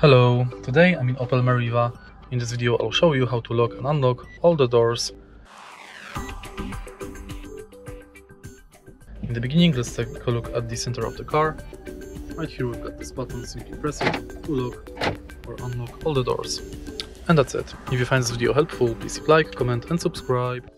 Hello, today I'm in Opel Meriva. In this video I'll show you how to lock and unlock all the doors. In the beginning let's take a look at the center of the car. Right here we've got this button, simply press it to lock or unlock all the doors. And that's it. If you find this video helpful, please like, comment and subscribe.